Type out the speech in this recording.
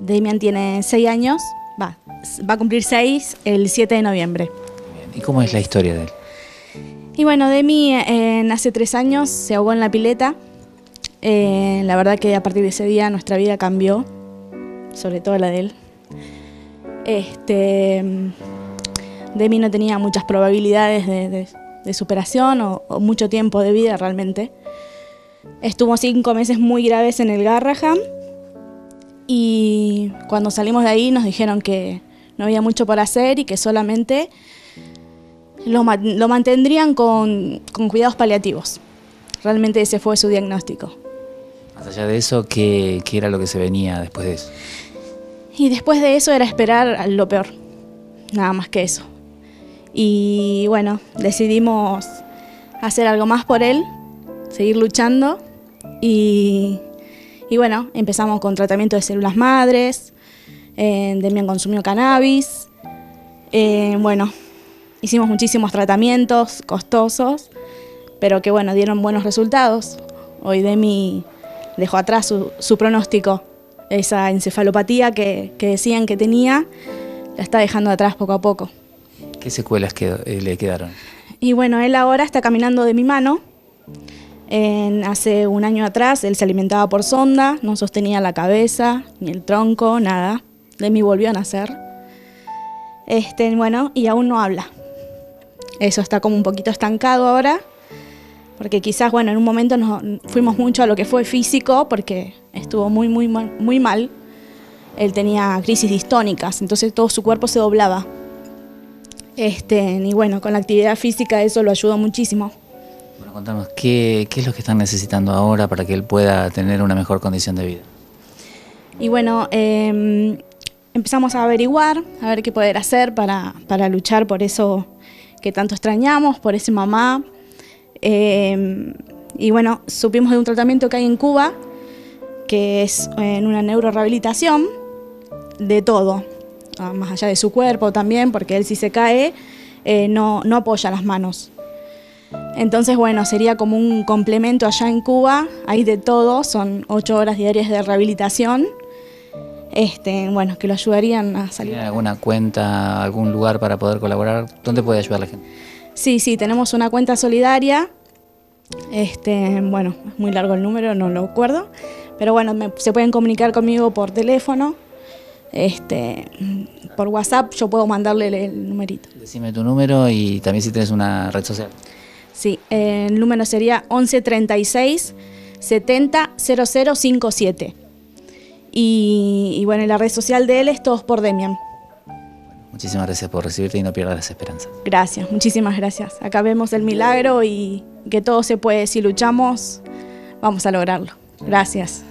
Demian tiene 6 años, va, va a cumplir 6 el 7 de noviembre. ¿Y cómo es la historia de él? Y bueno, Demi eh, hace 3 años se ahogó en la pileta. Eh, la verdad que a partir de ese día nuestra vida cambió, sobre todo la de él. Este, Demi no tenía muchas probabilidades de, de- de superación o, o mucho tiempo de vida realmente. Estuvo cinco meses muy graves en el Garraham y cuando salimos de ahí nos dijeron que no había mucho por hacer y que solamente lo, ma- lo mantendrían con, con cuidados paliativos. Realmente ese fue su diagnóstico. Más allá de eso, ¿qué, qué era lo que se venía después de eso? Y después de eso era esperar lo peor, nada más que eso. Y bueno, decidimos hacer algo más por él, seguir luchando y, y bueno, empezamos con tratamiento de células madres, eh, Demian consumió cannabis, eh, bueno, hicimos muchísimos tratamientos costosos, pero que bueno, dieron buenos resultados. Hoy Demi dejó atrás su, su pronóstico, esa encefalopatía que, que decían que tenía, la está dejando atrás poco a poco. ¿Qué secuelas quedó- eh, le quedaron? Y bueno, él ahora está caminando de mi mano. Hace un año atrás él se alimentaba por sonda, no sostenía la cabeza, ni el tronco, nada. De mí volvió a nacer. Este, bueno, y aún no habla. Eso está como un poquito estancado ahora, porque quizás, bueno, en un momento fuimos mucho a lo que fue físico, porque estuvo muy, muy, muy mal. Él tenía crisis distónicas, entonces todo su cuerpo se doblaba. Este, y bueno, con la actividad física eso lo ayudó muchísimo. Bueno, contanos, ¿qué, ¿qué es lo que están necesitando ahora para que él pueda tener una mejor condición de vida? Y bueno, eh, empezamos a averiguar, a ver qué poder hacer para, para luchar por eso que tanto extrañamos, por ese mamá. Eh, y bueno, supimos de un tratamiento que hay en Cuba, que es en una neurorehabilitación, de todo, ah, más allá de su cuerpo también, porque él si se cae eh, no, no apoya las manos. Entonces, bueno, sería como un complemento allá en Cuba, hay de todo, son ocho horas diarias de rehabilitación, este, bueno, que lo ayudarían a salir. ¿Tiene alguna cuenta, algún lugar para poder colaborar? ¿Dónde puede ayudar la gente? Sí, sí, tenemos una cuenta solidaria. Este, bueno, es muy largo el número, no lo acuerdo. Pero bueno, me- se pueden comunicar conmigo por teléfono. Este, por WhatsApp yo puedo mandarle el, el numerito. Decime tu número y también si tienes una red social. Sí, el número sería 1136 70 0057. Y, y bueno, y la red social de él es Todos por Demian. Muchísimas gracias por recibirte y no pierdas las esperanzas. Gracias, muchísimas gracias. Acá vemos el milagro y que todo se puede, si luchamos, vamos a lograrlo. Gracias.